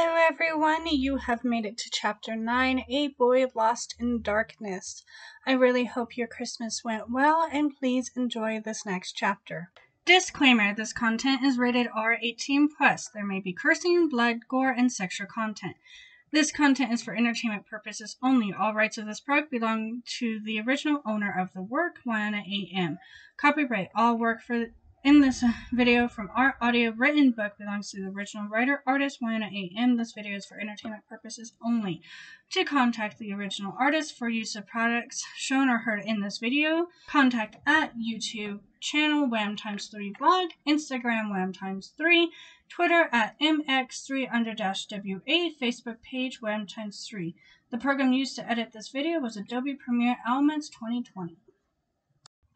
Hello, everyone. You have made it to chapter 9 A Boy Lost in Darkness. I really hope your Christmas went well, and please enjoy this next chapter. Disclaimer this content is rated R 18 plus. There may be cursing, blood, gore, and sexual content. This content is for entertainment purposes only. All rights of this product belong to the original owner of the work, Wyona AM. Copyright all work for in this uh, video from our audio written book belongs to the original writer artist Wyona AM. This video is for entertainment purposes only. To contact the original artist for use of products shown or heard in this video, contact at YouTube channel Wham times 3 blog, Instagram Wham times 3, Twitter at MX3 under dash WA, Facebook page Wham times 3. The program used to edit this video was Adobe Premiere Elements 2020.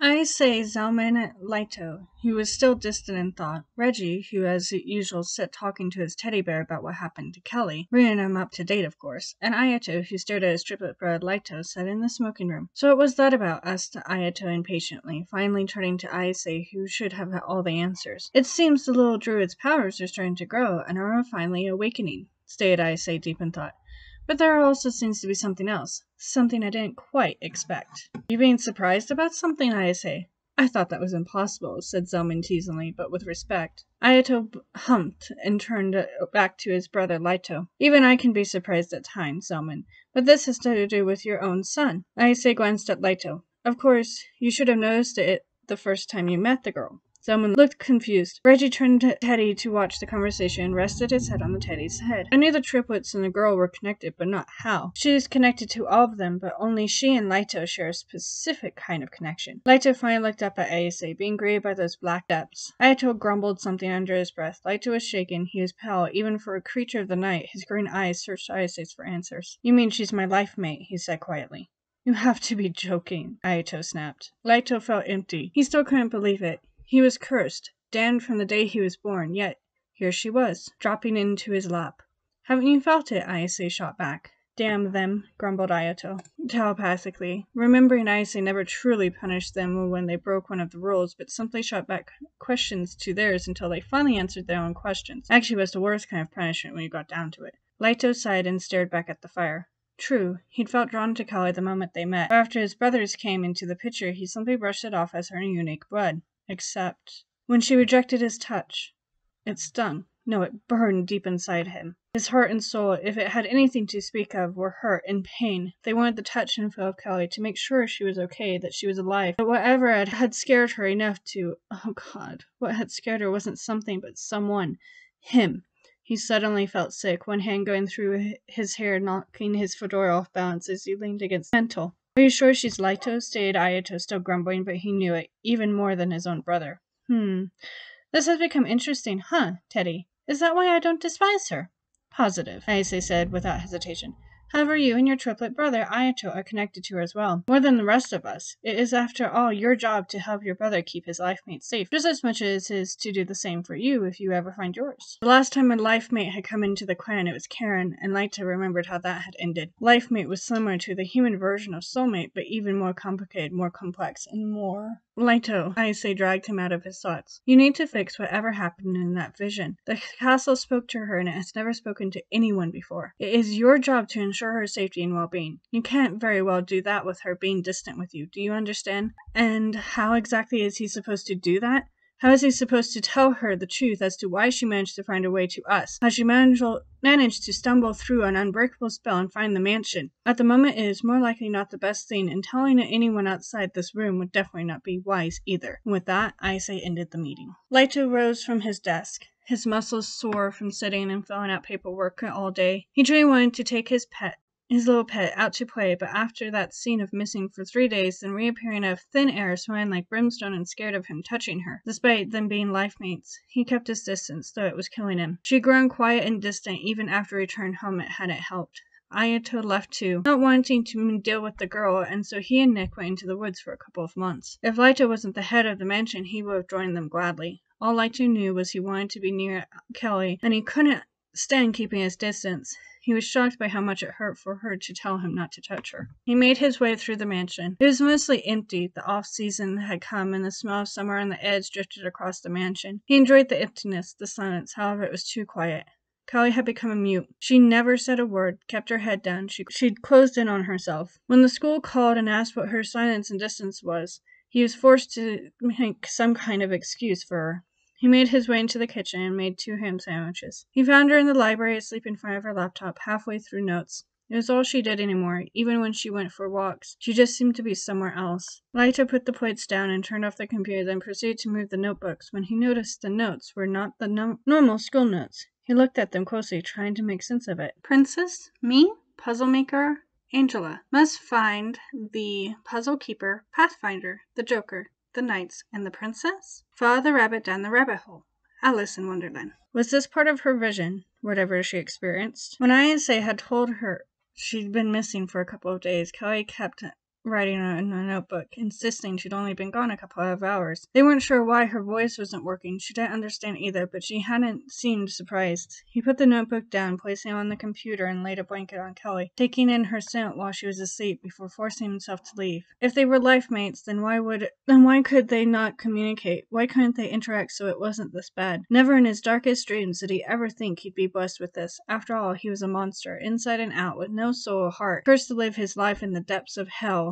I say Zalman Lito, who was still distant in thought, Reggie, who as usual sat talking to his teddy bear about what happened to Kelly, bringing him up to date of course, and Ayato, who stared at his triplet brother Lito, sat in the smoking room. So it was that about? asked Ayato impatiently, finally turning to Ayase, who should have all the answers. It seems the little druid's powers are starting to grow and are finally awakening, stated Ayase deep in thought. But there also seems to be something else. Something I didn't quite expect. You being surprised about something, I say? I thought that was impossible, said Zelman teasingly, but with respect. Ayato humped and turned uh, back to his brother Lito. Even I can be surprised at times, Zelman, but this has to do with your own son. Ayase glanced at Lito. Of course, you should have noticed it the first time you met the girl. Someone looked confused. Reggie turned to Teddy to watch the conversation and rested his head on the Teddy's head. I knew the triplets and the girl were connected, but not how. She is connected to all of them, but only she and Lito share a specific kind of connection. Lito finally looked up at Ayase, being greeted by those black depths. Ayato grumbled something under his breath. Lito was shaken. He was pale, even for a creature of the night. His green eyes searched Ayase for answers. You mean she's my life mate, he said quietly. You have to be joking, Ayato snapped. Lito felt empty. He still couldn't believe it. He was cursed, damned from the day he was born, yet here she was, dropping into his lap. Haven't you felt it? Ayase shot back. Damn them, grumbled Ayato, telepathically, remembering Ayase never truly punished them when they broke one of the rules, but simply shot back questions to theirs until they finally answered their own questions. Actually, was the worst kind of punishment when you got down to it. Lito sighed and stared back at the fire. True, he'd felt drawn to Kelly the moment they met, but after his brothers came into the picture, he simply brushed it off as her unique blood except when she rejected his touch. It stung. No, it burned deep inside him. His heart and soul, if it had anything to speak of, were hurt and pain. They wanted the touch and feel of Kelly to make sure she was okay, that she was alive. But whatever had, had scared her enough to oh God, what had scared her wasn't something but someone. Him. He suddenly felt sick, one hand going through his hair, knocking his fedora off balance as he leaned against the mantel. Are you sure she's Lito? stated Ayato, still grumbling, but he knew it, even more than his own brother. Hmm. This has become interesting, huh, Teddy? Is that why I don't despise her? Positive, Ayase said without hesitation. However, you and your triplet brother, Ayato, are connected to her as well, more than the rest of us. It is, after all, your job to help your brother keep his life mate safe, just as much as it is to do the same for you if you ever find yours. The last time a life mate had come into the clan, it was Karen, and Lita remembered how that had ended. Life mate was similar to the human version of soulmate, but even more complicated, more complex, and more Lito, say, dragged him out of his thoughts. You need to fix whatever happened in that vision. The castle spoke to her and it has never spoken to anyone before. It is your job to ensure her safety and well-being. You can't very well do that with her being distant with you. Do you understand? And how exactly is he supposed to do that? How is he supposed to tell her the truth as to why she managed to find her way to us? How she managed, to stumble through an unbreakable spell and find the mansion? At the moment, it is more likely not the best thing, and telling it anyone outside this room would definitely not be wise either. And with that, Ayase ended the meeting. Lito rose from his desk. His muscles sore from sitting and filling out paperwork all day. He truly wanted to take his pet his little pet out to play, but after that scene of missing for three days, and reappearing out of thin air, smelling like brimstone and scared of him touching her, despite them being life mates, he kept his distance, though it was killing him. She had grown quiet and distant even after return home it hadn't helped. Ayato left too, not wanting to deal with the girl, and so he and Nick went into the woods for a couple of months. If Lito wasn't the head of the mansion, he would have joined them gladly. All Lito knew was he wanted to be near Kelly, and he couldn't stand keeping his distance. He was shocked by how much it hurt for her to tell him not to touch her. He made his way through the mansion. It was mostly empty. The off season had come, and the smell of summer on the edge drifted across the mansion. He enjoyed the emptiness, the silence, however, it was too quiet. Kelly had become a mute. She never said a word, kept her head down. She, she'd closed in on herself. When the school called and asked what her silence and distance was, he was forced to make some kind of excuse for her. He made his way into the kitchen and made two ham sandwiches. He found her in the library asleep in front of her laptop, halfway through notes. It was all she did anymore, even when she went for walks. She just seemed to be somewhere else. Lyta put the plates down and turned off the computer, then proceeded to move the notebooks when he noticed the notes were not the no- normal school notes. He looked at them closely, trying to make sense of it. Princess? Me? Puzzle maker? Angela. Must find the puzzle keeper, Pathfinder, the Joker, the knights, and the princess? Follow the rabbit down the rabbit hole. Alice in Wonderland. Was this part of her vision, whatever she experienced? When Ayase had told her she'd been missing for a couple of days, Kelly kept writing in a notebook, insisting she'd only been gone a couple of hours. They weren't sure why her voice wasn't working. She didn't understand either, but she hadn't seemed surprised. He put the notebook down, placing it on the computer, and laid a blanket on Kelly, taking in her scent while she was asleep before forcing himself to leave. If they were life mates, then why would then why could they not communicate? Why couldn't they interact so it wasn't this bad? Never in his darkest dreams did he ever think he'd be blessed with this. After all, he was a monster, inside and out, with no soul or heart, cursed to live his life in the depths of hell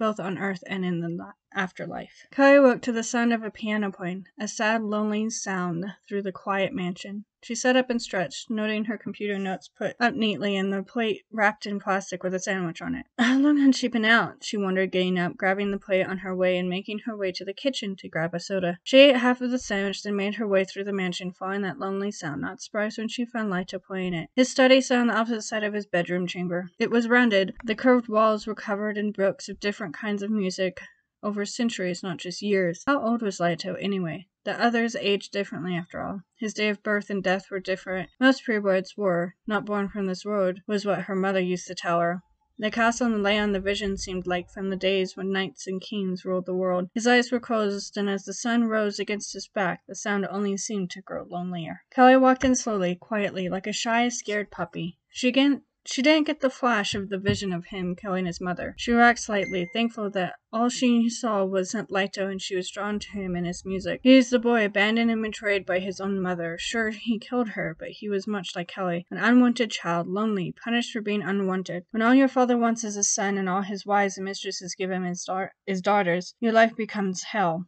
both on earth and in the afterlife. Kai woke to the sound of a piano playing, a sad, lonely sound through the quiet mansion. She sat up and stretched, noting her computer notes put up neatly and the plate wrapped in plastic with a sandwich on it. How long had she been out? She wondered, getting up, grabbing the plate on her way, and making her way to the kitchen to grab a soda. She ate half of the sandwich, then made her way through the mansion, following that lonely sound, not surprised when she found Lyta playing it. His study sat on the opposite side of his bedroom chamber. It was rounded. The curved walls were covered in books of different kinds of music, over centuries, not just years. How old was Lyto, anyway? The others aged differently after all. His day of birth and death were different. Most purebreds were. Not born from this world, was what her mother used to tell her. The castle land on the vision seemed like from the days when knights and kings ruled the world. His eyes were closed, and as the sun rose against his back, the sound only seemed to grow lonelier. Kelly walked in slowly, quietly, like a shy, scared puppy. She again she didn't get the flash of the vision of him killing his mother. She rocked slightly, thankful that all she saw was Lito and she was drawn to him and his music. He is the boy abandoned and betrayed by his own mother. Sure, he killed her, but he was much like Kelly, an unwanted child, lonely, punished for being unwanted. When all your father wants is a son and all his wives and mistresses give him his, da- his daughters, your life becomes hell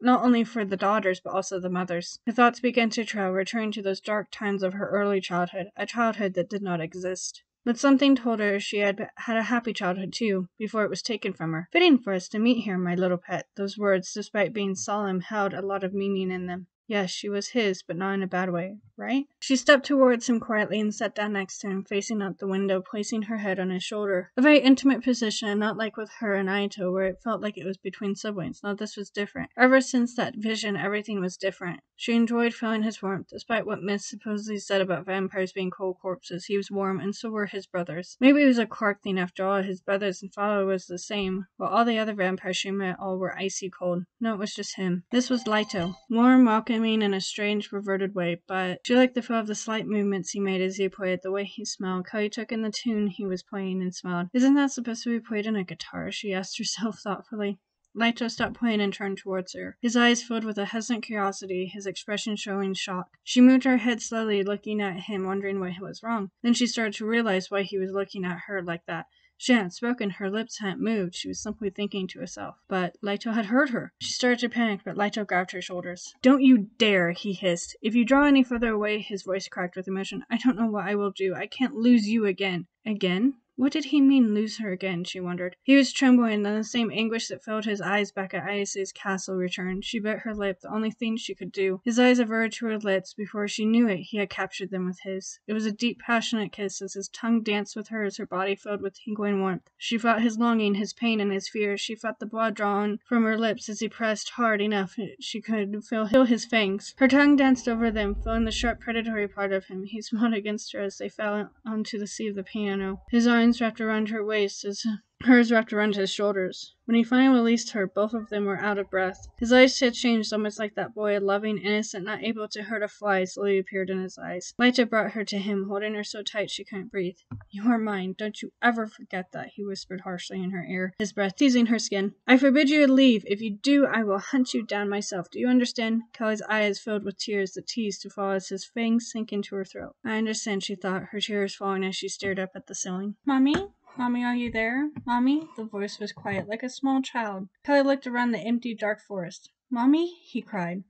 not only for the daughters but also the mothers. Her thoughts began to trail, returning to those dark times of her early childhood, a childhood that did not exist. But something told her she had had a happy childhood too, before it was taken from her. Fitting for us to meet here, my little pet. Those words, despite being solemn, held a lot of meaning in them. Yes, she was his, but not in a bad way, right? She stepped towards him quietly and sat down next to him, facing out the window, placing her head on his shoulder. A very intimate position, and not like with her and Aito, where it felt like it was between siblings. No, this was different. Ever since that vision, everything was different. She enjoyed feeling his warmth, despite what myths supposedly said about vampires being cold corpses. He was warm, and so were his brothers. Maybe it was a Clark thing after all. His brothers and father was the same, while all the other vampires she met all were icy cold. No, it was just him. This was Lito, warm, welcoming in a strange, perverted way, but she liked the feel of the slight movements he made as he played, the way he smiled. Kelly took in the tune he was playing and smiled. Isn't that supposed to be played in a guitar? She asked herself thoughtfully. Lito stopped playing and turned towards her, his eyes filled with a hesitant curiosity, his expression showing shock. She moved her head slowly, looking at him, wondering what was wrong. Then she started to realize why he was looking at her like that. She hadn't spoken, her lips hadn't moved, she was simply thinking to herself. But Lito had heard her. She started to panic, but Lito grabbed her shoulders. Don't you dare, he hissed. If you draw any further away, his voice cracked with emotion, I don't know what I will do. I can't lose you again. Again? What did he mean, lose her again? she wondered. He was trembling, and the same anguish that filled his eyes back at Ayase's castle returned. She bit her lip, the only thing she could do. His eyes averted to her lips. Before she knew it, he had captured them with his. It was a deep, passionate kiss as his tongue danced with hers, her body filled with tingling warmth. She felt his longing, his pain, and his fear. She felt the blood drawn from her lips as he pressed hard enough she could feel his fangs. Her tongue danced over them, filling the sharp, predatory part of him. He smiled against her as they fell onto the seat of the piano. His arms wrapped around her waist as hers wrapped around his shoulders. When he finally released her, both of them were out of breath. His eyes had changed almost like that boy, loving, innocent, not able to hurt a fly, slowly appeared in his eyes. Lyta brought her to him, holding her so tight she couldn't breathe. You are mine. Don't you ever forget that, he whispered harshly in her ear, his breath teasing her skin. I forbid you to leave. If you do, I will hunt you down myself. Do you understand? Kelly's eyes filled with tears that teased to fall as his fangs sank into her throat. I understand, she thought, her tears falling as she stared up at the ceiling. Mommy? Mommy, are you there? Mommy? The voice was quiet, like a small child. Kelly looked around the empty, dark forest. Mommy? he cried.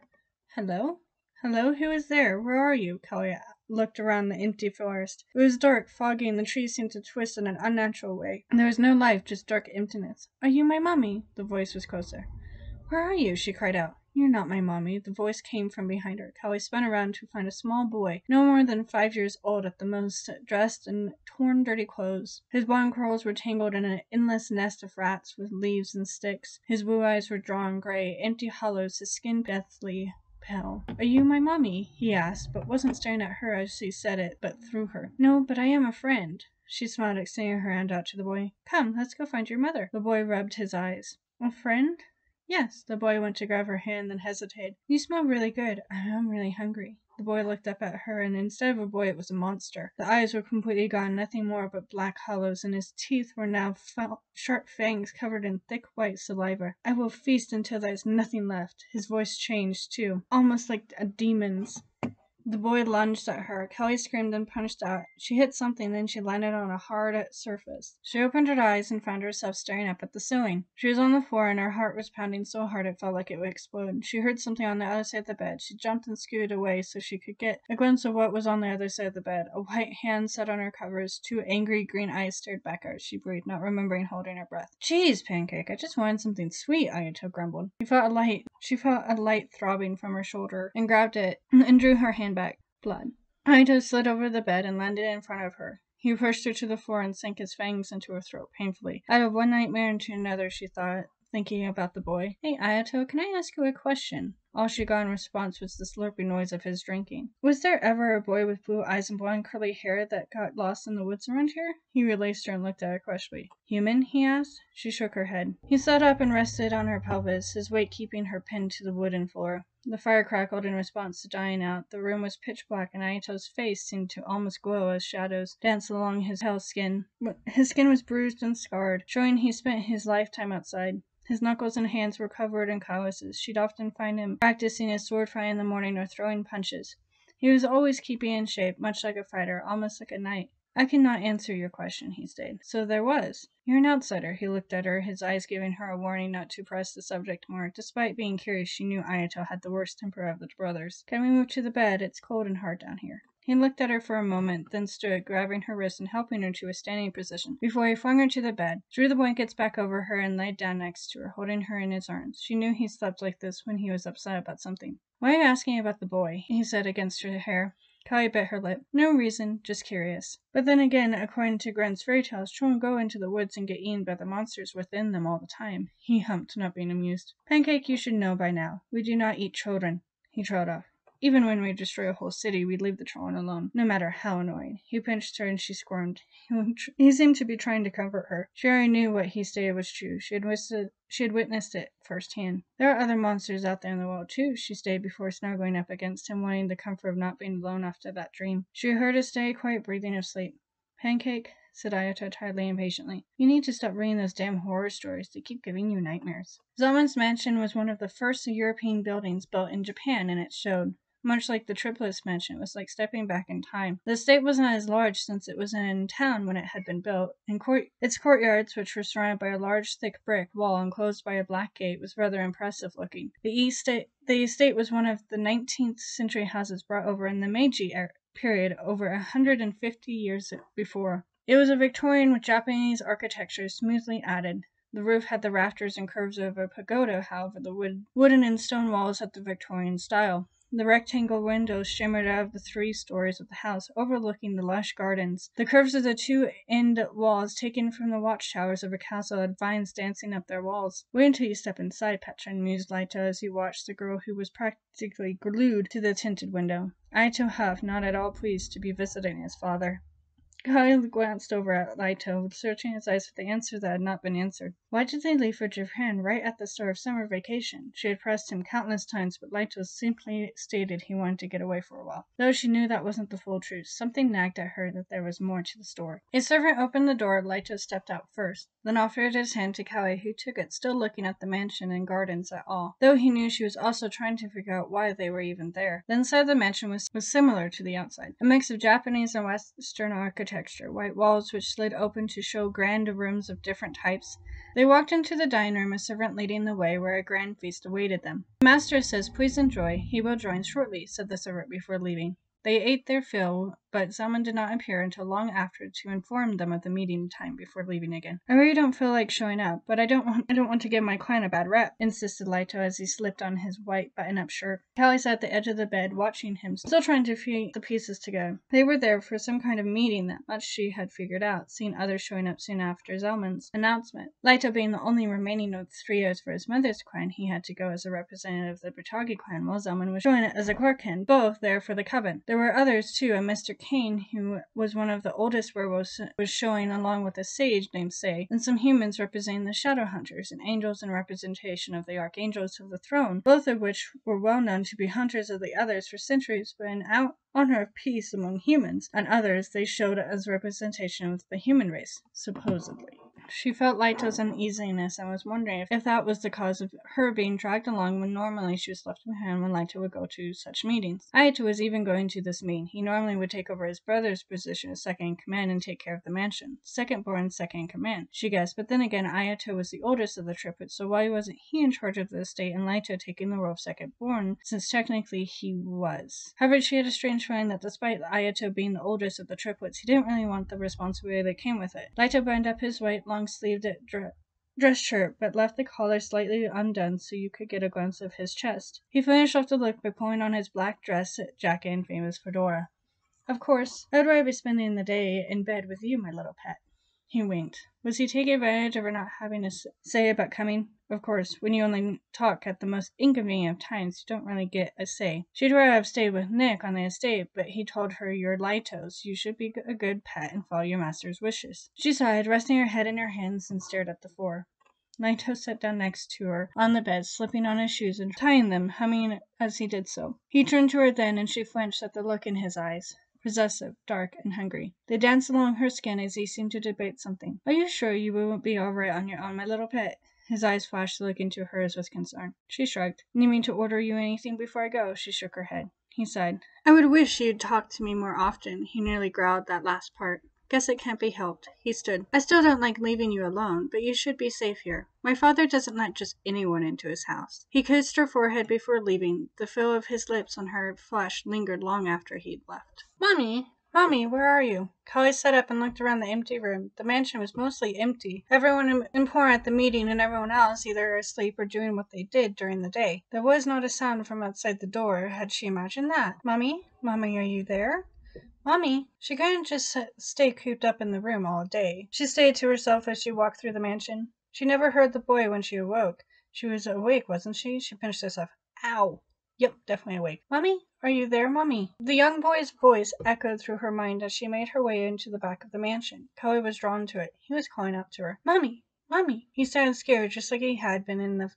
Hello? Hello? Who is there? Where are you? Kelly looked around the empty forest. It was dark, foggy, and the trees seemed to twist in an unnatural way. There was no life, just dark emptiness. Are you my mommy? The voice was closer. Where are you? she cried out. You're not my mommy. The voice came from behind her. Kelly spun around to find a small boy, no more than five years old at the most, dressed in torn, dirty clothes. His blond curls were tangled in an endless nest of rats with leaves and sticks. His blue eyes were drawn gray, empty hollows, his skin deathly pale. Are you my mommy? he asked, but wasn't staring at her as he said it, but through her. No, but I am a friend. She smiled, extending her hand out to the boy. Come, let's go find your mother. The boy rubbed his eyes. A friend? Yes. The boy went to grab her hand, then hesitated. You smell really good. I am really hungry. The boy looked up at her, and instead of a boy, it was a monster. The eyes were completely gone, nothing more but black hollows, and his teeth were now sharp fangs covered in thick white saliva. I will feast until there is nothing left. His voice changed, too, almost like a demon's. The boy lunged at her. Kelly screamed and punched out. She hit something, then she landed on a hard surface. She opened her eyes and found herself staring up at the ceiling. She was on the floor and her heart was pounding so hard it felt like it would explode. She heard something on the other side of the bed. She jumped and scooted away so she could get a glimpse of what was on the other side of the bed. A white hand sat on her covers. Two angry green eyes stared back at her. She breathed, not remembering holding her breath. Jeez, Pancake, I just wanted something sweet, Ayato grumbled. She felt a light she felt a light throbbing from her shoulder and grabbed it and drew her hand. Blood. Ayato slid over the bed and landed in front of her. He pushed her to the floor and sank his fangs into her throat painfully. Out of one nightmare into another, she thought, thinking about the boy. Hey, Ayato, can I ask you a question? All she got in response was the slurpy noise of his drinking. Was there ever a boy with blue eyes and blonde curly hair that got lost in the woods around here? He released her and looked at her questionably. Human? he asked. She shook her head. He sat up and rested on her pelvis, his weight keeping her pinned to the wooden floor. The fire crackled in response to dying out. The room was pitch black, and Ayato's face seemed to almost glow as shadows danced along his pale skin. His skin was bruised and scarred, showing he spent his lifetime outside. His knuckles and hands were covered in calluses. She'd often find him practicing his sword fight in the morning or throwing punches. He was always keeping in shape, much like a fighter, almost like a knight. I cannot answer your question, he said. So there was. You're an outsider. He looked at her, his eyes giving her a warning not to press the subject more. Despite being curious, she knew Ayato had the worst temper of the brothers. Can we move to the bed? It's cold and hard down here. He looked at her for a moment, then stood, grabbing her wrist and helping her to a standing position, before he flung her to the bed, drew the blankets back over her, and laid down next to her, holding her in his arms. She knew he slept like this when he was upset about something. Why are you asking about the boy? he said against her hair. Kelly bit her lip. No reason, just curious. But then again, according to Grimm's fairy tales, children go into the woods and get eaten by the monsters within them all the time. He humped, not being amused. Pancake, you should know by now. We do not eat children. He trailed off. Even when we destroy a whole city, we leave the children alone, no matter how annoying. He pinched her and she squirmed. He seemed to be trying to comfort her. Already knew what he stated was true. She had witnessed, she had witnessed it firsthand. There are other monsters out there in the world too, she stated before snuggling up against him, wanting the comfort of not being alone after that dream. She heard his steady, quiet breathing of sleep. Pancake, said Ayato tiredly impatiently. You need to stop reading those damn horror stories. They keep giving you nightmares. Zelman's mansion was one of the first European buildings built in Japan, and it showed. Much like the triplets mansion, it was like stepping back in time. The estate wasn't as large since it was in town when it had been built, and court- its courtyards, which were surrounded by a large thick brick wall enclosed by a black gate, was rather impressive looking. The estate, the estate was one of the 19th century houses brought over in the Meiji era period over hundred and fifty years before. It was a Victorian with Japanese architecture smoothly added. The roof had the rafters and curves of a pagoda, however, the wood, wooden and stone walls had the Victorian style. The rectangle windows shimmered out of the three stories of the house, overlooking the lush gardens. The curves of the two end walls, taken from the watchtowers of a castle, had vines dancing up their walls. Wait until you step inside, Patron mused Lyta as he watched the girl who was practically glued to the tinted window. Ayato Huff, not at all pleased to be visiting his father. Kyle glanced over at Laito, searching his eyes for the answer that had not been answered. Why did they leave for Japan right at the start of summer vacation? She had pressed him countless times, but Laito simply stated he wanted to get away for a while. Though she knew that wasn't the full truth, something nagged at her that there was more to the story. A servant opened the door. Laito stepped out first, then offered his hand to Kyle, who took it, still looking at the mansion and gardens at all, though he knew she was also trying to figure out why they were even there. The inside of the mansion was, was similar to the outside, a mix of Japanese and Western architecture, white walls which slid open to show grand rooms of different types. They walked into the dining room, a servant leading the way, where a grand feast awaited them. The master says, Please enjoy. He will join shortly, said the servant before leaving. They ate their fill, but someone did not appear until long after to inform them of the meeting time before leaving again. I really don't feel like showing up, but I don't want I don't want to give my client a bad rep, insisted Laito as he slipped on his white button-up shirt. Callie sat at the edge of the bed, watching him, still trying to fit the pieces together. They were there for some kind of meeting that much she had figured out, seeing others showing up soon after Zelman's announcement. Laito being the only remaining of the trios for his mother's clan, he had to go as a representative of the Butagi clan, while Zelman was showing it as a Korkan, both there for the coven. There were others too, and Mr. Kane, who was one of the oldest werewolves, was showing along with a sage named Say, and some humans representing the Shadow Hunters, and angels in representation of the Archangels of the Throne, both of which were well known to be hunters of the others for centuries, but in out honor of peace among humans, and others they showed as representation of the human race, supposedly. She felt Laito's uneasiness and was wondering if that was the cause of her being dragged along when normally she was left behind when Laito would go to such meetings. Ayato was even going to this meeting. He normally would take over his brother's position as second in command and take care of the mansion. Second born, second in command, she guessed. But then again, Ayato was the oldest of the triplets, so why wasn't he in charge of the estate and Laito taking the role of second born, since technically he was? However, she had a strange feeling that despite Ayato being the oldest of the triplets, he didn't really want the responsibility that came with it. Laito burned up his white long long-sleeved dress shirt, but left the collar slightly undone so you could get a glimpse of his chest. He finished off the look by pulling on his black dress jacket and famous fedora. Of course, I'd rather be spending the day in bed with you, my little pet. He winked. Was he taking advantage of her not having a say about coming? Of course, when you only talk at the most inconvenient of times, you don't really get a say. She'd rather have stayed with Nick on the estate, but he told her you're Laito's. You should be a good pet and follow your master's wishes. She sighed, resting her head in her hands, and stared at the floor. Laito sat down next to her on the bed, slipping on his shoes and tying them, humming as he did so. He turned to her then, and she flinched at the look in his eyes possessive, dark, and hungry. They danced along her skin as he seemed to debate something. Are you sure you won't be all right on your own, my little pet? His eyes flashed to look into hers with concern. She shrugged. You mean to order you anything before I go? She shook her head. He sighed. I would wish you'd talk to me more often. He nearly growled that last part. Guess it can't be helped. He stood. I still don't like leaving you alone, but you should be safe here. My father doesn't let just anyone into his house. He kissed her forehead before leaving. The feel of his lips on her flesh lingered long after he'd left. Mommy, Mommy, where are you? Kelly sat up and looked around the empty room. The mansion was mostly empty. Everyone important at the meeting and everyone else either asleep or doing what they did during the day. There was not a sound from outside the door. Had she imagined that? Mommy? Mommy, are you there? Mommy, she couldn't just stay cooped up in the room all day. She stayed to herself as she walked through the mansion. She never heard the boy when she awoke. She was awake, wasn't she? She pinched herself. Ow! Yep, definitely awake. Mommy, are you there, Mommy? The young boy's voice echoed through her mind as she made her way into the back of the mansion. Kelly was drawn to it. He was calling out to her. Mommy, Mommy. He sounded scared, just like he had been in the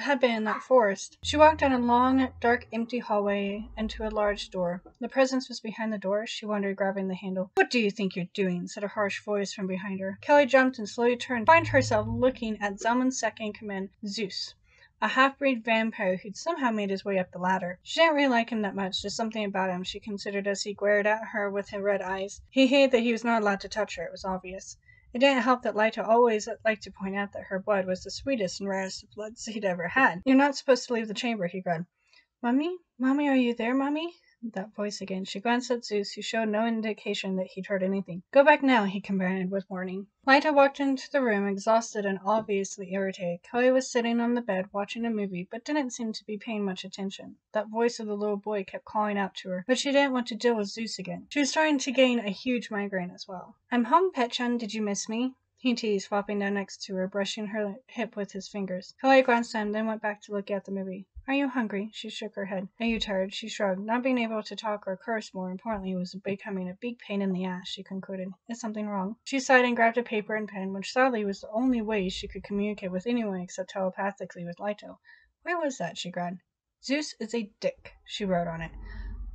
had been in that forest. She walked down a long, dark, empty hallway and to a large door. The presence was behind the door. She wondered, grabbing the handle. What do you think you're doing? said a harsh voice from behind her. Kelly jumped and slowly turned, to find herself looking at Zelman's second command, Zeus a half-breed vampire who'd somehow made his way up the ladder. She didn't really like him that much, just something about him she considered as he glared at her with his red eyes. He hated that he was not allowed to touch her, it was obvious. It didn't help that Lyta always liked to point out that her blood was the sweetest and rarest of bloods he'd ever had. You're not supposed to leave the chamber, he cried. Mummy? Mummy, are you there, Mummy? That voice again. She glanced at Zeus, who showed no indication that he'd heard anything. Go back now, he commanded with warning. Laito walked into the room, exhausted and obviously irritated. Kelly was sitting on the bed watching a movie, but didn't seem to be paying much attention. That voice of the little boy kept calling out to her, but she didn't want to deal with Zeus again. She was starting to gain a huge migraine as well. I'm home, Petchun. Did you miss me? He teased, flopping down next to her, brushing her hip with his fingers. Kelly glanced at him, then went back to look at the movie. Are you hungry? She shook her head. Are you tired? She shrugged. Not being able to talk or curse, more importantly, was becoming a big pain in the ass, she concluded. Is something wrong? She sighed and grabbed a paper and pen, which sadly was the only way she could communicate with anyone except telepathically with Leito. Where was that? she cried. Zeus is a dick, she wrote on it.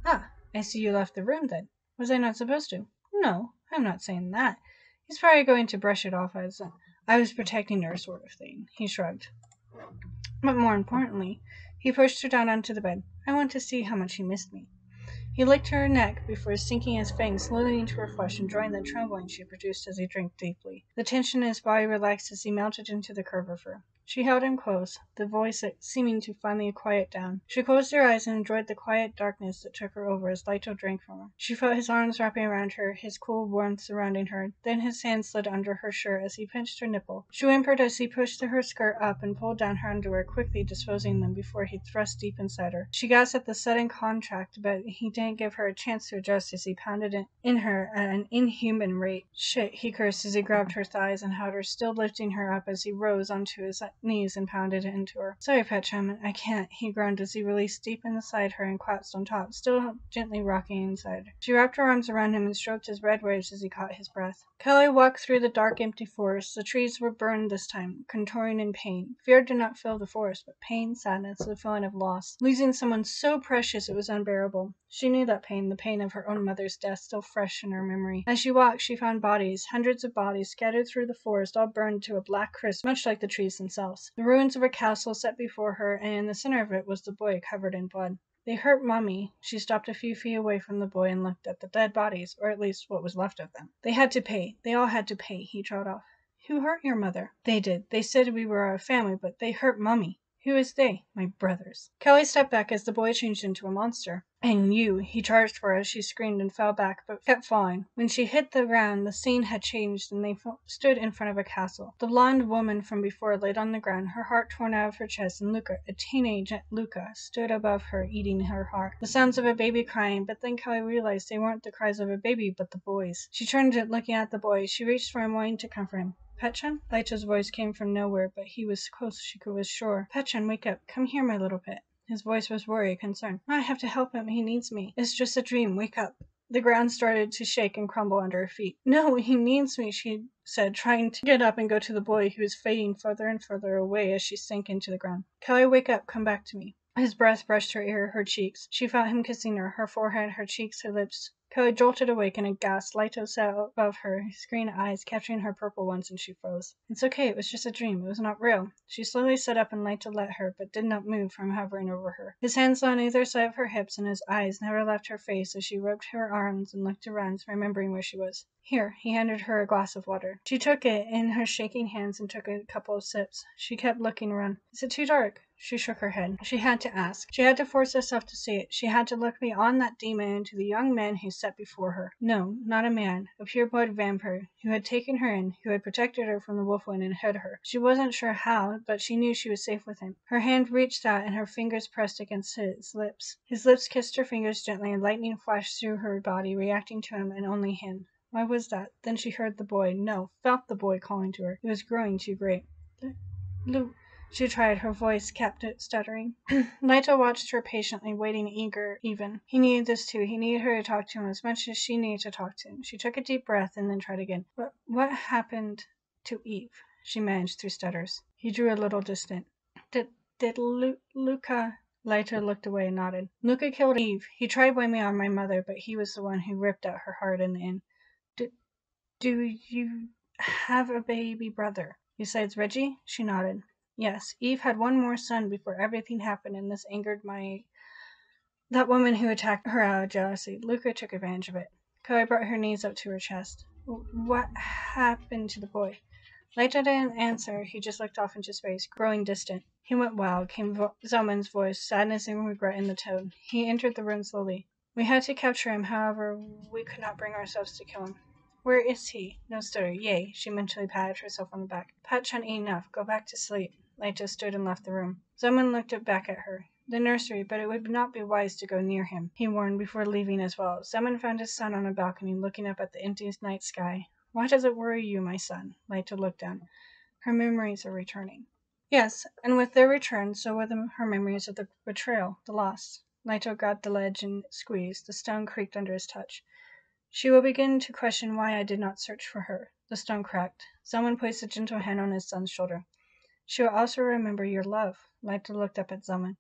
Ah, I see you left the room then. Was I not supposed to? No, I'm not saying that. He's probably going to brush it off as I was protecting her sort of thing. He shrugged. But more importantly, he pushed her down onto the bed. I want to see how much he missed me. He licked her neck before sinking his fangs slowly into her flesh and drawing the trembling she produced as he drank deeply. The tension in his body relaxed as he melted into the curve of her. She held him close, the voice seeming to finally quiet down. She closed her eyes and enjoyed the quiet darkness that took her over as Leito drank from her. She felt his arms wrapping around her, his cool warmth surrounding her. Then his hand slid under her shirt as he pinched her nipple. She whimpered as he pushed her skirt up and pulled down her underwear, quickly disposing them before he thrust deep inside her. She gasped at the sudden contract, but he didn't give her a chance to adjust as he pounded in her at an inhuman rate. Shit, he cursed as he grabbed her thighs and held her, still lifting her up as he rose onto his knees and pounded into her. Sorry, Petchum, I can't, he groaned as he released deep inside her and collapsed on top, still gently rocking inside. She wrapped her arms around him and stroked his red waves as he caught his breath. Kelly walked through the dark, empty forest. The trees were burned this time, contouring in pain. Fear did not fill the forest, but pain, sadness, the feeling of loss. Losing someone so precious it was unbearable. She knew that pain, the pain of her own mother's death, still fresh in her memory. As she walked, she found bodies, hundreds of bodies, scattered through the forest, all burned to a black crisp, much like the trees themselves. The ruins of a castle set before her, and in the center of it was the boy covered in blood. They hurt Mummy. She stopped a few feet away from the boy and looked at the dead bodies, or at least what was left of them. They had to pay. They all had to pay, he trod off. Who hurt your mother? They did. They said we were a family, but they hurt Mummy. Who is they? My brothers. Kelly stepped back as the boy changed into a monster. And you, he charged for her as she screamed and fell back, but kept falling. When she hit the ground, the scene had changed and they stood in front of a castle. The blonde woman from before laid on the ground, her heart torn out of her chest, and Luca, a teenage Luca, stood above her, eating her heart. The sounds of a baby crying, but then Kelly realized they weren't the cries of a baby, but the boy's. She turned looking at the boy. She reached for him, wanting to comfort him. Petchun? Leito's voice came from nowhere, but he was close, she was sure. Petchun, wake up. Come here, my little pet. His voice was worry, concern. I have to help him. He needs me. It's just a dream. Wake up. The ground started to shake and crumble under her feet. No, he needs me, she said, trying to get up and go to the boy who was fading further and further away as she sank into the ground. Kelly, wake up. Come back to me. His breath brushed her ear, her cheeks. She felt him kissing her, her forehead, her cheeks, her lips. Kelly jolted awake in a gasp. Leito sat above her, his green eyes capturing her purple ones, and she froze. It's okay. It was just a dream. It was not real. She slowly sat up and Leito let her, but did not move from hovering over her. His hands lay on either side of her hips, and his eyes never left her face as she rubbed her arms and looked around, remembering where she was. Here, he handed her a glass of water. She took it in her shaking hands and took a couple of sips. She kept looking around. Is it too dark? She shook her head. She had to ask. She had to force herself to see it. She had to look beyond that demon into the young man who sat before her. No, not a man. A pure blood vampire who had taken her in, who had protected her from the wolfwind and hid her. She wasn't sure how, but she knew she was safe with him. Her hand reached out and her fingers pressed against his lips. His lips kissed her fingers gently and lightning flashed through her body, reacting to him and only him. Why was that? Then she heard the boy, no, felt the boy calling to her. It was growing too great. Lu she tried, her voice kept it stuttering. Leito watched her patiently, waiting, eager even. He needed this too. He needed her to talk to him as much as she needed to talk to him. She took a deep breath and then tried again. But what happened to Eve? She managed through stutters. He drew a little distant. Did did Lu- Luca Leito looked away and nodded. Luca killed Eve. He tried blaming on my mother, but he was the one who ripped out her heart in the end. Do, do you have a baby brother? Besides Reggie? She nodded. Yes, Eve had one more son before everything happened, and this angered my. That woman who attacked her out of jealousy. Luca took advantage of it. Kelly brought her knees up to her chest. What happened to the boy? Leito didn't answer. He just looked off into space, growing distant. He went wild, came vo- Zelman's voice, sadness and regret in the tone. He entered the room slowly. We had to capture him, however, we could not bring ourselves to kill him. Where is he? No stutter. Yea, she mentally patted herself on the back. Petchun enough. Go back to sleep. Leito stood and left the room. Someone looked back at her. The nursery, but it would not be wise to go near him, he warned before leaving as well. Someone found his son on a balcony looking up at the empty night sky. Why does it worry you, my son? Leito looked down. Her memories are returning. Yes, and with their return, so were the, her memories of the betrayal, the loss. Leito grabbed the ledge and squeezed. The stone creaked under his touch. She will begin to question why I did not search for her. The stone cracked. Zelman placed a gentle hand on his son's shoulder. She will also remember your love. Leito looked up at Zelman.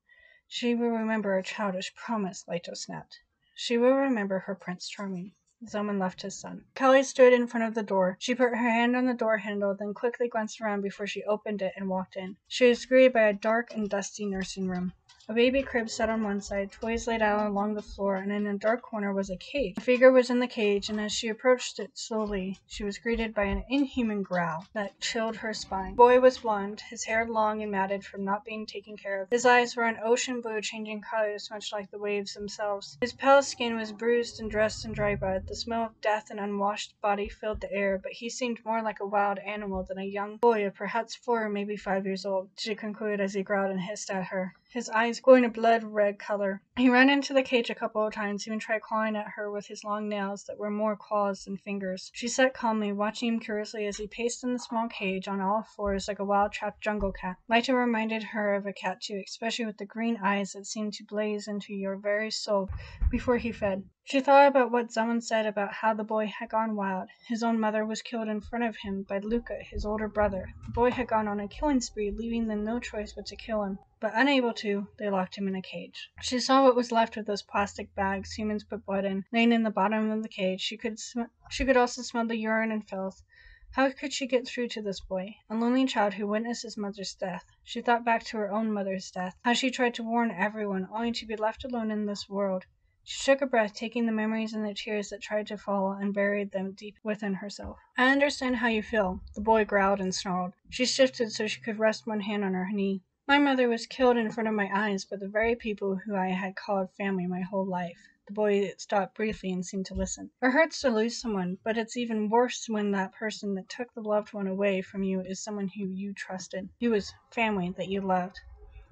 She will remember a childish promise, Leito snapped. She will remember her Prince Charming. Zelman left his son. Kelly stood in front of the door. She put her hand on the door handle, then quickly glanced around before she opened it and walked in. She was greeted by a dark and dusty nursing room. A baby crib sat on one side, toys laid out along the floor, and in a dark corner was a cage. A figure was in the cage, and as she approached it slowly, she was greeted by an inhuman growl that chilled her spine. The boy was blond, his hair long and matted from not being taken care of. His eyes were an ocean blue, changing colors much like the waves themselves. His pale skin was bruised and dressed in dry blood. The smell of death and unwashed body filled the air, but he seemed more like a wild animal than a young boy of perhaps four or maybe five years old, she concluded as he growled and hissed at her his eyes glowing a blood red color. He ran into the cage a couple of times, even tried clawing at her with his long nails that were more claws than fingers. She sat calmly, watching him curiously as he paced in the small cage on all fours like a wild trapped jungle cat. Leito reminded her of a cat too, especially with the green eyes that seemed to blaze into your very soul before he fed. She thought about what Zelman said about how the boy had gone wild. His own mother was killed in front of him by Luca, his older brother. The boy had gone on a killing spree, leaving them no choice but to kill him but unable to, they locked him in a cage. She saw what was left of those plastic bags humans put blood in, laying in the bottom of the cage. She could sm- she could also smell the urine and filth. How could she get through to this boy, a lonely child who witnessed his mother's death? She thought back to her own mother's death, how she tried to warn everyone, only to be left alone in this world. She took a breath, taking the memories and the tears that tried to fall, and buried them deep within herself. I understand how you feel. The boy growled and snarled. She shifted so she could rest one hand on her knee. My mother was killed in front of my eyes by the very people who I had called family my whole life. The boy stopped briefly and seemed to listen. It hurts to lose someone, but it's even worse when that person that took the loved one away from you is someone who you trusted, who was family that you loved.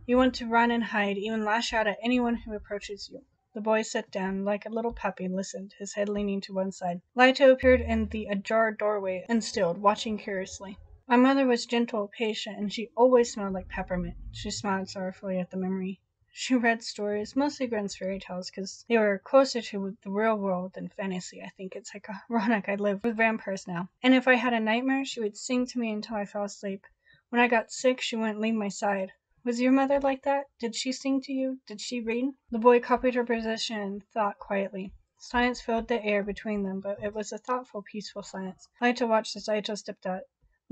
You want to run and hide, even lash out at anyone who approaches you. The boy sat down like a little puppy and listened, his head leaning to one side. Lito appeared in the ajar doorway and stilled, watching curiously. My mother was gentle, patient, and she always smelled like peppermint. She smiled sorrowfully at the memory. She read stories, mostly Grimm's fairy tales, because they were closer to the real world than fantasy. I think it's like ironic I live with vampires now. And if I had a nightmare, she would sing to me until I fell asleep. When I got sick, she wouldn't leave my side. Was your mother like that? Did she sing to you? Did she read? The boy copied her position and thought quietly. Silence filled the air between them, but it was a thoughtful, peaceful silence. Leito watched as Leito stepped out.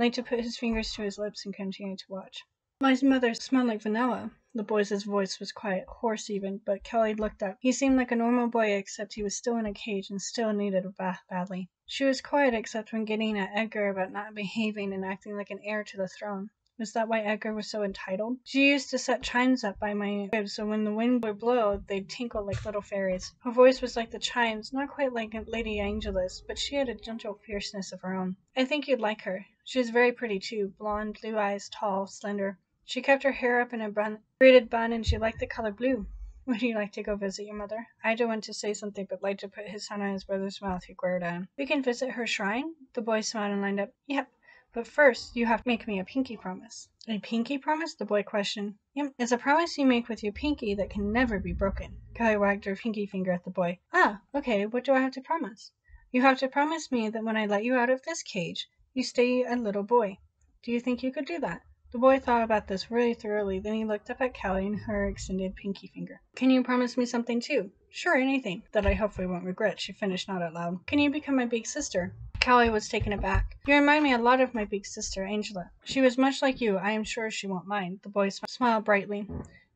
Leito put his fingers to his lips and continued to watch. My mother smelled like vanilla. The boy's voice was quiet, hoarse even, but Kelly looked up. He seemed like a normal boy, except he was still in a cage and still needed a bath badly. She was quiet except when getting at Edgar about not behaving and acting like an heir to the throne. Was that why Edgar was so entitled? She used to set chimes up by my crib so when the wind would blow they'd tinkle like little fairies. Her voice was like the chimes, not quite like Lady Angela's, but she had a gentle fierceness of her own. I think you'd like her. She was very pretty too, blonde, blue eyes, tall, slender. She kept her hair up in a bun, braided bun, and she liked the color blue. Would you like to go visit your mother? Ida wanted to say something, but Leito put his hand on his brother's mouth, who glared at him. We can visit her shrine? The boy smiled and lined up. Yep. But first, you have to make me a pinky promise. A pinky promise? The boy questioned. Yep, it's a promise you make with your pinky that can never be broken. Kelly wagged her pinky finger at the boy. Ah, okay, what do I have to promise? You have to promise me that when I let you out of this cage, you stay a little boy. Do you think you could do that? The boy thought about this really thoroughly, then he looked up at Callie and her extended pinky finger. Can you promise me something too? Sure, anything. That I hopefully won't regret, she finished not out loud. Can you become my big sister? Callie was taken aback. You remind me a lot of my big sister, Angela. She was much like you. I am sure she won't mind. The boy smiled brightly.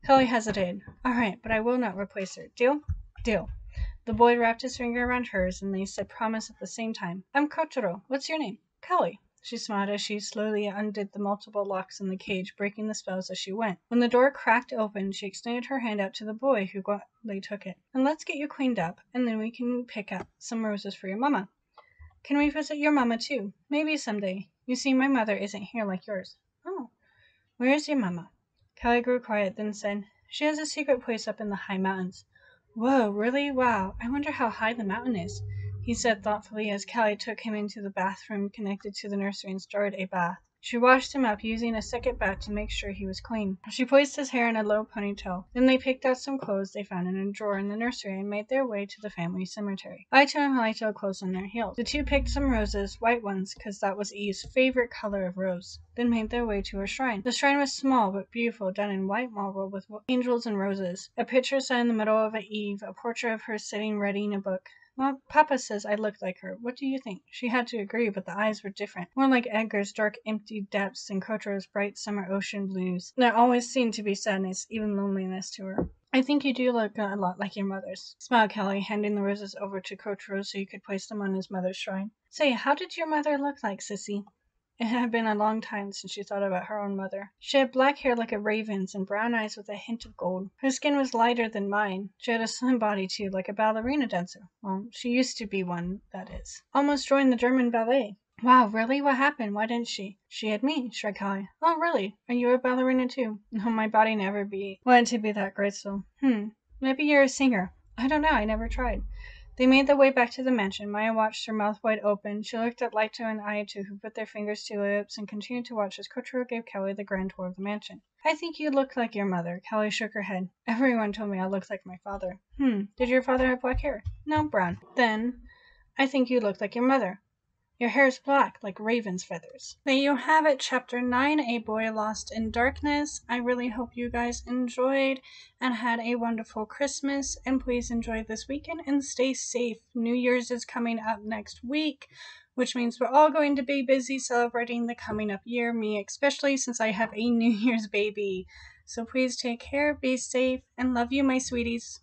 Callie hesitated. All right, but I will not replace her. Deal? Deal. The boy wrapped his finger around hers, and they said promise at the same time. I'm Kotaro. What's your name? Callie. She smiled as she slowly undid the multiple locks in the cage, breaking the spells as she went. When the door cracked open, she extended her hand out to the boy, who gladly took it. And let's get you cleaned up, and then we can pick up some roses for your mamma. Can we visit your mamma too? Maybe someday. You see, my mother isn't here like yours. Oh, where is your mamma? Kelly grew quiet, then said, She has a secret place up in the high mountains. Whoa, really? Wow. I wonder how high the mountain is, he said thoughtfully as Callie took him into the bathroom connected to the nursery and started a bath. She washed him up using a second bath to make sure he was clean. She poised his hair in a low ponytail. Then they picked out some clothes they found in a drawer in the nursery and made their way to the family cemetery. Aito and Haito closed on their heels. The two picked some roses, white ones, because that was Eve's favorite color of rose, then made their way to her shrine. The shrine was small but beautiful, done in white marble with angels and roses. A picture sat in the middle of a Eve, a portrait of her sitting reading a book. Well, Papa says I looked like her. What do you think? She had to agree, but the eyes were different. More like Edgar's dark, empty depths and Kotaro's bright summer ocean blues. There always seemed to be sadness, even loneliness to her. I think you do look a lot like your mother's, smiled Kelly, handing the roses over to Kotaro so he could place them on his mother's shrine. Say, how did your mother look like, Sissy? It had been a long time since she thought about her own mother. She had black hair like a raven's and brown eyes with a hint of gold. Her skin was lighter than mine. She had a slim body, too, like a ballerina dancer. Well, she used to be one, that is. Almost joined the German ballet. Wow, really? What happened? Why didn't she? She had me, shrugged Holly. Oh, really? Are you a ballerina, too? No, my body never be wanted to be that graceful. Hmm. Maybe you're a singer. I don't know. I never tried. They made their way back to the mansion. Maya watched her mouth wide open. She looked at Laito and Ayato, who put their fingers to their lips and continued to watch as Kotaro gave Kelly the grand tour of the mansion. I think you look like your mother. Kelly shook her head. Everyone told me I looked like my father. Hmm. Did your father have black hair? No, brown. Then I think you look like your mother. Your hair is black, like raven's feathers. There you have it, chapter 9 A Boy Lost in Darkness. I really hope you guys enjoyed and had a wonderful Christmas. And please enjoy this weekend and stay safe. New Year's is coming up next week, which means we're all going to be busy celebrating the coming up year, me especially since I have a New Year's baby. So please take care, be safe, and love you, my sweeties.